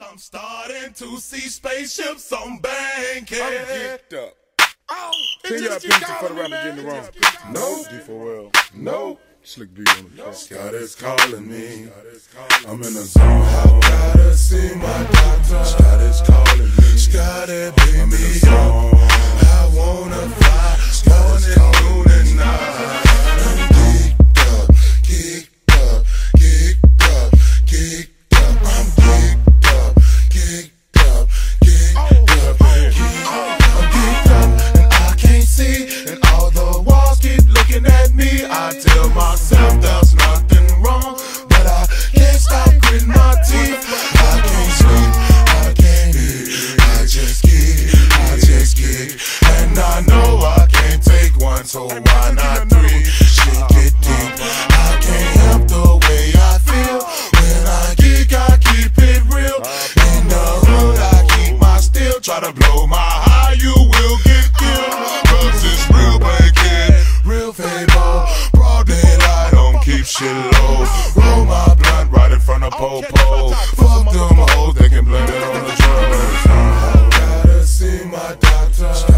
I'm starting to see spaceships on Bankhead. I'm geeked up. Oh, Tell y'all penalty for the rapper getting it wrong. No. D4L. No. Slick B on the track. God is calling me. I'm in the zone. I gotta see my tell myself there's nothing wrong, but I can't stop gritting my teeth. I can't sleep, I can't eat. I just geek, I just geek, and I know I can't take one, so why not three? Shit get deep. I can't help the way I feel when I geek. I keep it real. In the hood, I keep my steel. Try to blow my shit low. Roll my blunt right in front of Popo. Fuck them hoes, they can blame it on the drugs. I gotta see my doctor.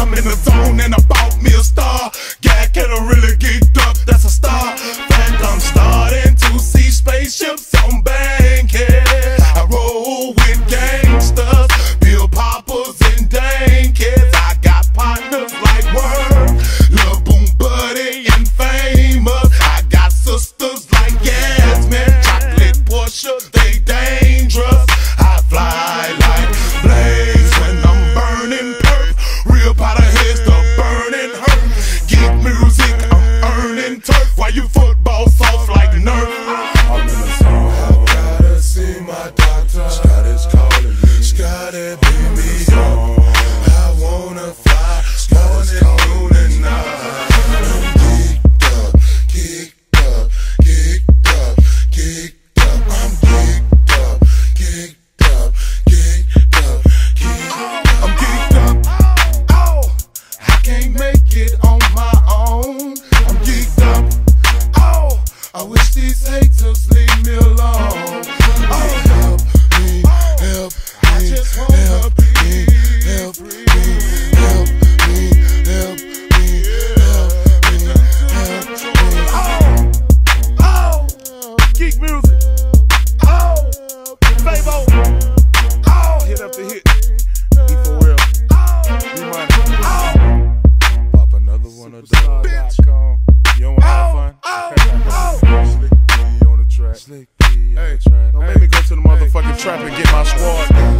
I'm in the zone and about me a star. Gag get a really geeked up, that's a star. Fact I'm starting to see spaceships on Bankhead. I roll with gangsters, Bill Poppers and dang kids. I got partners like Word, Lil Boom Buddy and Famous. I got sisters like Yasmin, Chocolate Portia, Real powder can't make it on my own. I'm geeked up. Oh, I wish these haters leave me alone. Oh, help me, help me, help me, help me, help me, help me, help me, help me. Oh, oh, geek music. Oh, Fabo. Oh, Hit after hit. Of. Bitch. You don't want to have fun? oh, oh, oh. Slick B on the track. Slick B on the track. Don't hey, make me go to the motherfucking trap and get my squad.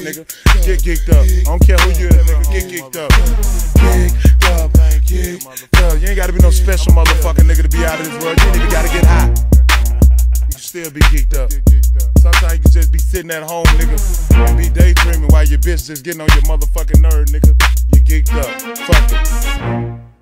Nigga. Get geeked up. I don't care who you is, nigga. Get geeked up. Geeked up, geeked Yo, you ain't gotta be no special motherfucking nigga to be out of this world. You ain't even gotta get high. You can still be geeked up. Sometimes you can just be sitting at home, nigga, and be daydreaming while your bitch just getting on your motherfucking nerve, nigga. You geeked up. Fuck it.